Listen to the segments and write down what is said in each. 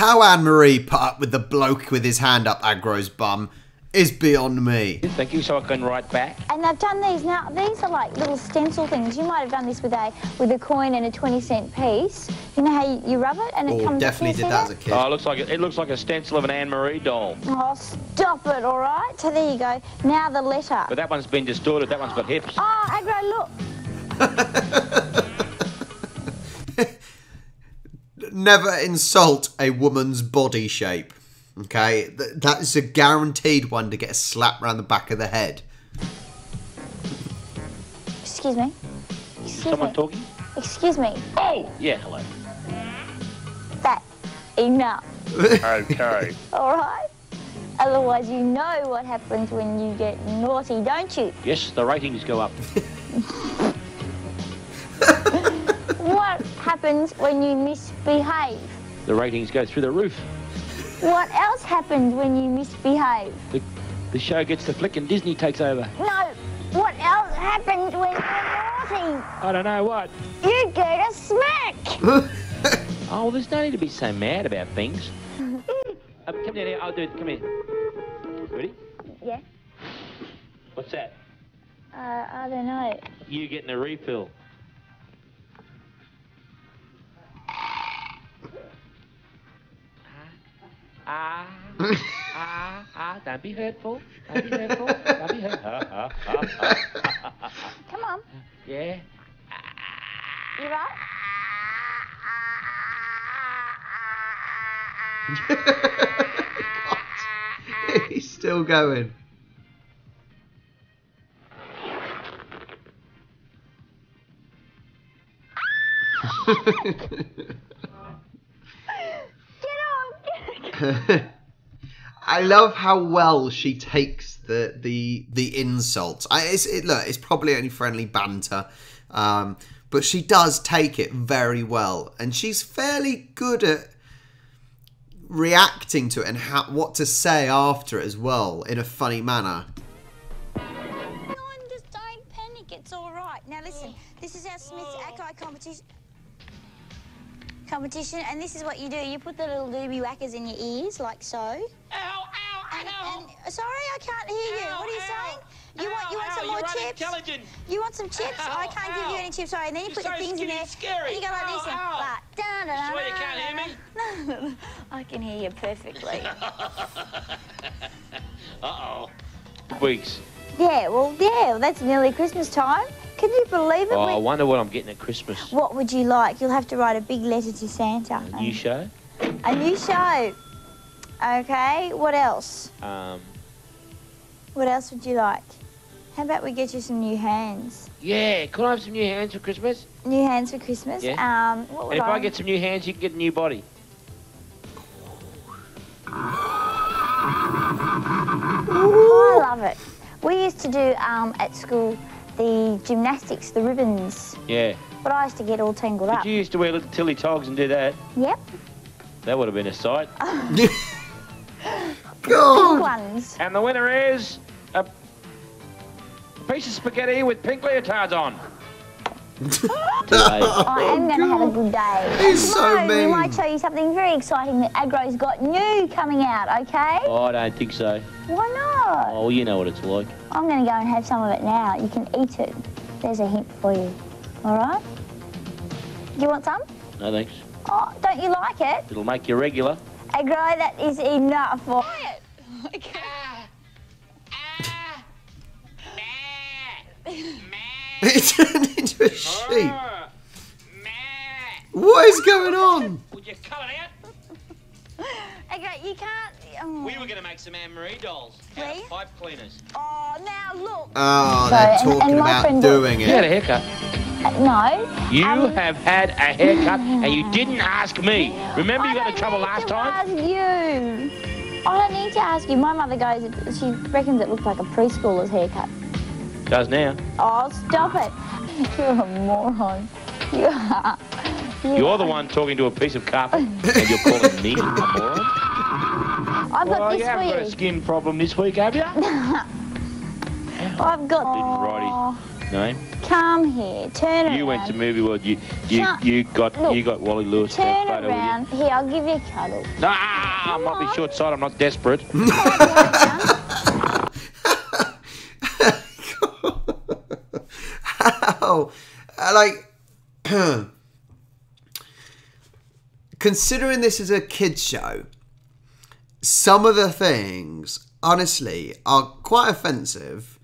How Ann-Maree put up with the bloke with his hand up Agro's bum is beyond me. Thank you, so I can write back. And they've done these now. These are like little stencil things. You might have done this with a with a coin and a twenty cent piece. You know how you, you rub it and it Oh, comes. definitely did that as a kid. Oh, it looks like a, it looks like a stencil of an Ann-Maree doll. Oh, stop it! All right. So there you go. Now the letter. But that one's been distorted. That one's got hips. Oh, Agro, look. Never insult a woman's body shape. Okay, Th- that is a guaranteed one to get a slap round the back of the head. Excuse me. Excuse Someone me. talking? Excuse me. Oh, yeah, hello. That enough. Okay. All right. Otherwise, you know what happens when you get naughty, don't you? yes, the ratings go up. happens when you misbehave? The ratings go through the roof. What else happens when you misbehave? The, the show gets the flick and Disney takes over. No. What else happens when you're naughty? I don't know what. You get a smack. Oh, there's no need to be so mad about things. um, come down here. I'll do it. Come here. Ready? yeah. What's that? Uh, I don't know. You getting a refill. Ah, ah, ah, don't be hurtful. Don't be hurtful. Don't be hurtful. Ah, ah, ah, ah. Come on. Yeah. You right? He's still going. I love how well she takes the the the insults. I, it's, it, look, it's probably only friendly banter, um, but she does take it very well, and she's fairly good at reacting to it and how, what to say after it as well in a funny manner. Now listen, this is our Smith's Echo competition. Competition, and this is what you do. You put the little doobie whackers in your ears, like so. Ow, ow, And, ow. and sorry, I can't hear you. Ow, what are you ow. saying? You want you want Ow, some more you're chips? You want some chips? I can't give you any chips. Sorry. And then you You're put the so things in there. and scary. And you go like this Ow, ow. like, da, da, You swear you can't hear me? me? I can hear you perfectly. Uh-oh. Weeks. yeah, well, yeah, well, that's nearly Christmas time. Can you believe it? Oh, I wonder what I'm getting at Christmas. What would you like? You'll have to write a big letter to Santa. A new show? A new show. Okay, what else? Um, What else would you like? How about we get you some new hands? yeah, could I have some new hands for Christmas? New hands for Christmas? Yeah. Um, what would And if I... I get some new hands, you can get a new body. I love it. We used to do um, at school the gymnastics, the ribbons, Yeah. but I used to get all tangled up. You used to wear little tilly togs and do that. Yep, That would have been a sight. pink ones. And the winner is a piece of spaghetti with pink leotards on. Oh, I am going to have a good day. He's And so tomorrow We might show you something very exciting that Agro's got new coming out, okay? Oh, I don't think so. Why not? Oh, you know what it's like. I'm going to go and have some of it now. You can eat it. There's a hint for you. All right? Do you want some? No thanks. Oh, don't you like it? It'll make you regular. Agro, that is enough for it. It turned into a sheep. What is going on? Would you cut it out? Agro, you can't. Oh, We were going to make some Ann-Maree dolls out We? of pipe cleaners. oh now look. Oh, So, they're and- talking and my about friend- it. You had a haircut. Uh, no. You Um, have had a haircut and you didn't ask me. Remember you I got in don't trouble need last to time? ask you. I don't need to ask you. My mother goes, she reckons it looks like a preschooler's haircut. Does now. Oh, stop it. You're a moron. You are. You You're are. the one talking to a piece of carpet and you're calling me a moron. I've got Well, this you haven't got a skin problem this week, have you? I've got. Didn't name. Come here. Turn around. You went to Movie World. You you you got Look, you got Wally Lewis Turn photo with you. around. Here, I'll give you a cuddle. Nah, I might be short sighted. I'm not desperate. Uh, like, considering this is a kids show, some of the things, honestly, are quite offensive,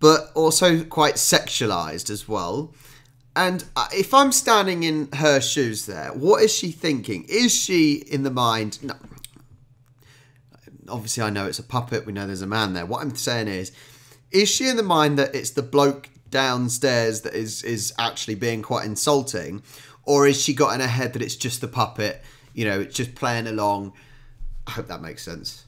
but also quite sexualized as well. And uh, if I'm standing in her shoes there, what is she thinking? Is she in the mind? No. Obviously, I know it's a puppet. We know there's a man there. What I'm saying is, is she in the mind that it's the bloke downstairs that is is actually being quite insulting, or is she got in her head that it's just the puppet? You know, it's just playing along. I hope that makes sense.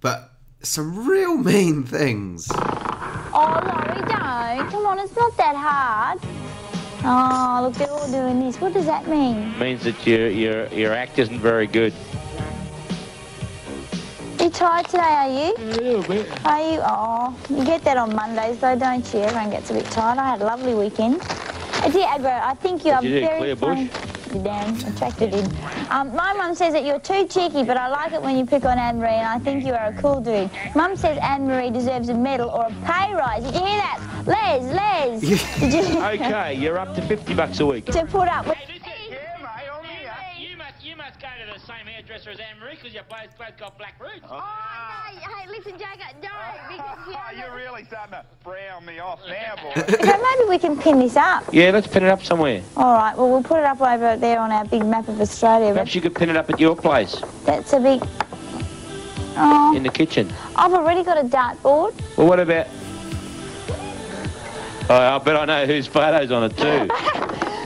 But some real mean things. Oh, Laurie, don't. Come on, it's not that hard. Oh, look, they're all doing this. What does that mean? It Means that your your your act isn't very good. You tired today, are you? A little bit. Are you? Oh, you get that on Mondays though, don't you? Everyone gets a bit tired. I had a lovely weekend. Uh, dear Agro, I think you are you very funny. You're damn attracted in. Um, my mum says that you're too cheeky, but I like it when you pick on Ann-Maree, and I think you are a cool dude. Mum says Ann-Maree deserves a medal or a pay rise. Did you hear that? Les, Les. Did you? Okay, you're up to fifty bucks a week. to put up with. You must, you must go to the same hairdresser as Ann-Maree because you both, both got black roots. Uh-huh. Oh, no, hey, listen, Jacob, don't. Ah, because, you Oh, you're really starting to brown me off now, boy. Okay, maybe we can pin this up. Yeah, let's pin it up somewhere. All right, well, we'll put it up over there on our big map of Australia. Perhaps you could pin it up at your place that's a big. Oh, in the kitchen. I've already got a dartboard. Well, what about? Oh, I bet I know whose photo's on it too.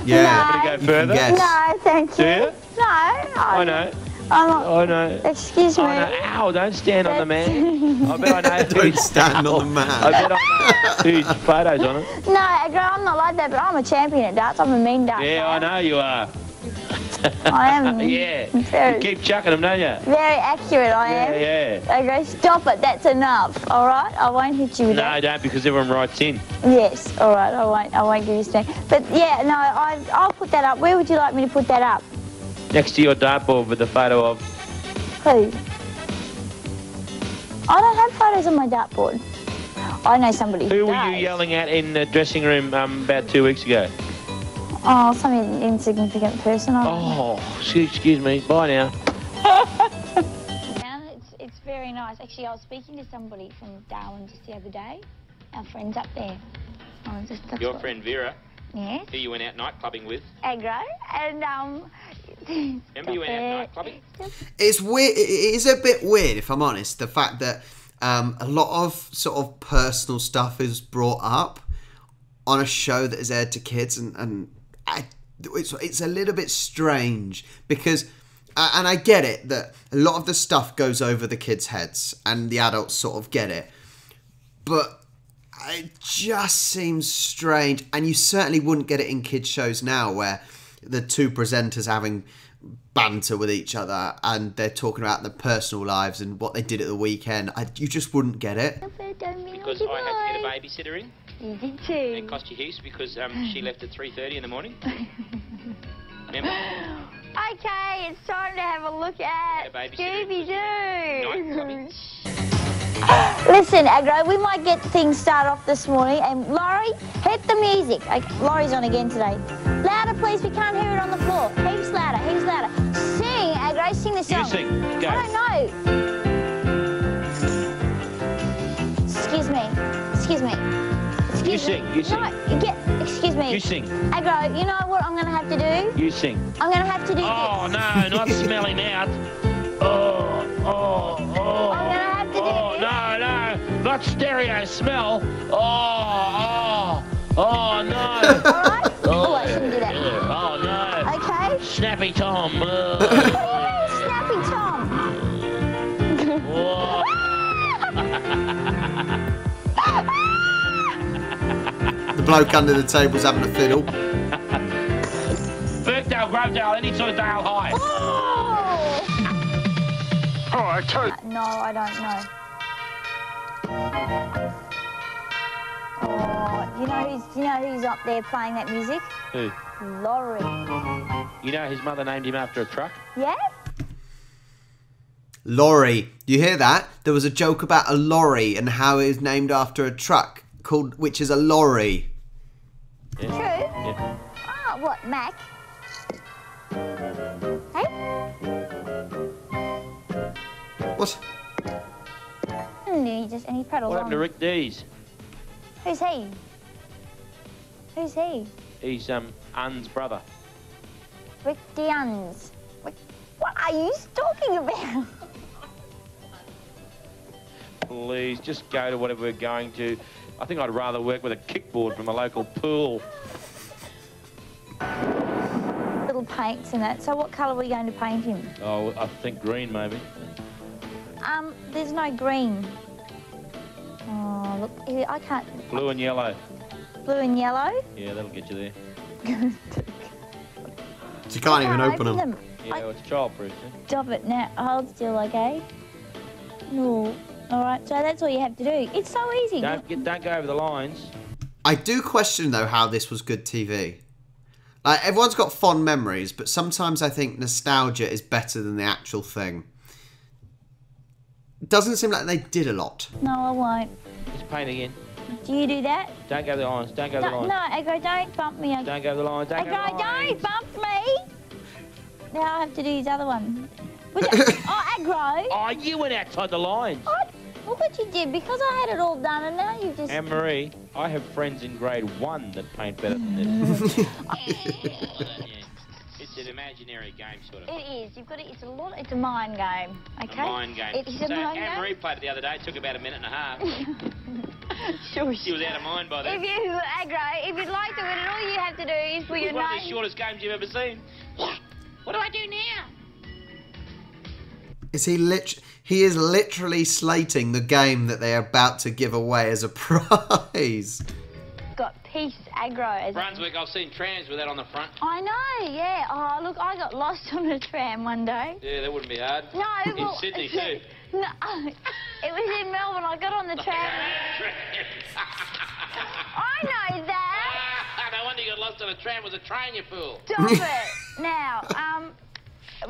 Yeah. Want me to go You can further? guess. No, thank Do you. you? No, I, I know. I'm not. I know. Excuse oh, me. I know. Ow! Don't stand on the man. I bet I know. Don't whose- stand on the man. I man. bet I know whose photo's on it. No, Agro, I'm not like that, but I'm a champion at darts. I'm a mean dart. Yeah, I know you are. I am. Yeah. Very, You keep chucking them, don't you? very accurate, I Yeah, am. yeah. Agro, stop it. That's enough. All right, I won't hit you with it. No, that. don't because everyone writes in. Yes, all right. I won't. I won't give you a stand. But yeah, no, I, I'll put that up. Where would you like me to put that up? Next to your dartboard with the photo of. Who? I don't have photos on my dartboard. I know somebody Who were you yelling at in the dressing room um, about two weeks ago? Oh, some insignificant person. I. Oh, excuse, excuse me. Bye now. And it's, it's very nice. Actually, I was speaking to somebody from Darwin just the other day. Our friends up there. Oh, just, Your what- friend Vera, Yes, who you went out night clubbing with. Agro. And, um... Remember you went out night clubbing? It's weird. It is a bit weird, if I'm honest. The fact that um, a lot of sort of personal stuff is brought up on a show that is aired to kids, and and I, it's it's a little bit strange because. uh, And I get it that a lot of the stuff goes over the kids' heads, and the adults sort of get it. But it just seems strange, and you certainly wouldn't get it in kids' shows now, where the two presenters having banter with each other and they're talking about their personal lives and what they did at the weekend. I, you just wouldn't get it. Because I had to get a babysitter in. You did too. It cost you heaps because um, she left at 3.30 in the morning. Remember? Okay, it's time to have a look at Yeah, babysitter. Night. Scooby-Doo. Listen, Agro, we might get things started off this morning. And Laurie, hit the music. Okay, Laurie's on again today. Louder, please. We can't hear it on the floor. Heaps louder. Heaps louder. Sing, Agro. Sing the song. You sing. Go. I don't know. Excuse me. Excuse me. Excuse You sing, you sing. No, get. Excuse me. You sing. Agro, you know what I'm gonna have to do? You sing. I'm gonna have to do Oh, this. no, not smelling out. Oh, oh, oh. I'm gonna have to do Oh, this. no, no. Not stereo smell. Oh, oh, oh, no. All right. Oh, I shouldn't do that. Oh, no. Okay. Snappy Tom. What do you mean, Snappy Tom? whoa. The bloke under the table's having a fiddle. Birkdale, Grovedale, any sort of Dale High. Oh! Oh, I told No, I don't know. Oh, you know who's you know who's up there playing that music? Who? Laurie. You know his mother named him after a truck? Yeah? Lorry. You hear that? There was a joke about a lorry and how it is named after a truck called, which is a lorry. Yeah. True. Yeah. Ah, what, Mac? Hey? What? And he just and he prattles What on. happened to Rick Dees? Who's he? Who's he? He's um Un's brother. Rick. What, what are you talking about? Please, just go to whatever we're going to. I think I'd rather work with a kickboard from a local pool. Little paints in that. So what colour are we going to paint him? Oh, I think green maybe. Um, there's no green. Oh, look, here, I can't. Blue and yellow. Blue and yellow. Yeah, that'll get you there. You can't even Can't open them. Yeah, I- well, it's childproof. Yeah? Stop it now. Hold still, okay? No. All right. So that's all you have to do. It's so easy. Don't get, don't go over the lines. I do question though how this was good TV. Like everyone's got fond memories, but sometimes I think nostalgia is better than the actual thing. It doesn't seem like they did a lot. No, I won't. Just paint again. Do you do that? Don't go the lines. Don't go over the lines. no, Agro, don't bump me. Agro, Don't go the lines. Don't go over Agro the lines. don't bump me. Now I have to do his other one. Was it- oh, Agro. Oh, you went outside the lines. What? Look what you did. Because I had it all done, and now you've just. Ann-Maree, I have friends in grade one that paint better than this. It's an imaginary game, sort of. It is. You've got to. It's a lot. It's a mind game. Okay. A mind game. It is a so mind Ann-Maree game. played it the other day. It took about a minute and a half. Sure. she was out of mind by then. If you Agro, if you'd like to win it, all you have to do is put your was one of the shortest games you've ever seen. What do I do now? Is he lit? He is literally slating the game that they're about to give away as a prize. Got peace Agro. As Brunswick, I've seen trams with that on the front. I know. Yeah. Oh, look, I got lost on a tram one day. Yeah, that wouldn't be hard. No, In well, Sydney, too. No, it was in Melbourne. I got on the tram. I know that. no wonder you got lost on a tram. It was a train, you fool. Stop it. Now, um,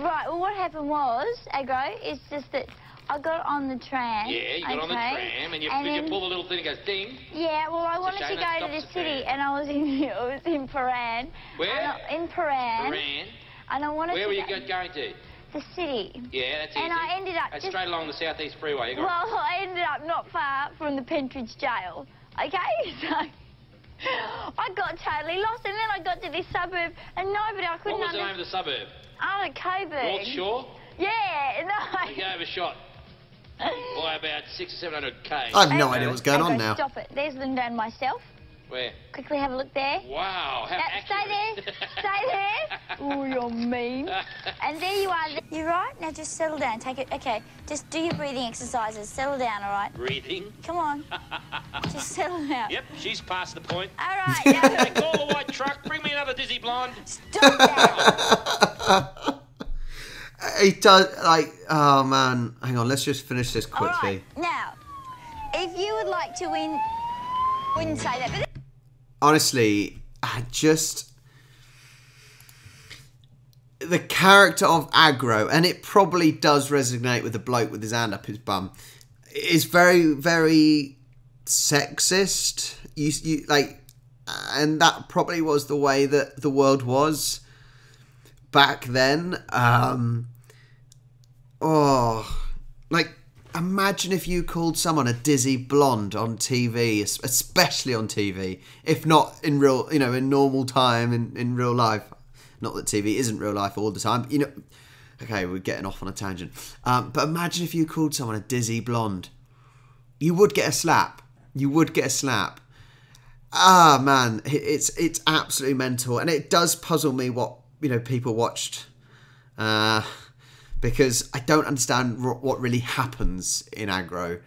right. Well, what happened was, Agro, is just that I got on the tram. Yeah, you got on the okay, tram and you, and you pull the little thing that goes ding. Yeah, well, I wanted to go to the the city, and I was in, I was in Prahran. Where? And I- in Prahran. Ran. And I wanted Where to were you go go- going to? the city. Yeah, that's And easy. I ended up That's just- straight along the southeast freeway. You got Well, I ended up not far from the Pentridge jail. Okay, so I got totally lost, and then I got to this suburb, and nobody, I couldn't What was the name of the suburb? Oh, Coburg. North Shore? Yeah, no. You overshot by about six or seven hundred k. I have no idea what's going Okay, on now. Stop it. There's Linda and myself. Where? Quickly have a look there. Wow, how Now, stay there. Stay there. Oh, you're mean. And there you are. You right? Now just settle down. Take it. Okay. Just do your breathing exercises. Settle down, all right? Breathing. Come on. Just settle down. Yep, she's past the point. All right. Now, Hey, call the white truck. Bring me another dizzy blonde. stop that. He does like oh man. Hang on, let's just finish this quickly. right. Now, if you would like to win, wouldn't say that, but Honestly, I just the character of Agro, and it probably does resonate with the bloke with his hand up his bum, is very, very sexist. You, you like, and that probably was the way that the world was back then. Um, oh, like imagine if you called someone a dizzy blonde on TV, especially on TV, if not in real, you know, in normal time in, in real life. Not that TV isn't real life all the time, you know. Okay, we're getting off on a tangent. Um, but imagine if you called someone a dizzy blonde. You would get a slap. You would get a slap. Ah man, it's it's absolutely mental, and it does puzzle me what you know people watched, uh, because I don't understand what really happens in Agro.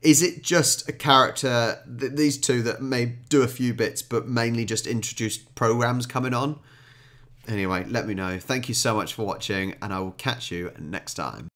Is it just a character, th- these two that may do a few bits, but mainly just introduce programs coming on? Anyway, let me know. Thank you so much for watching, and I will catch you next time.